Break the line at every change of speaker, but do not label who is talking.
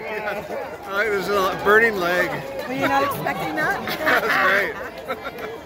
Yeah. I was a burning leg.
Were you not expecting that?
that was great.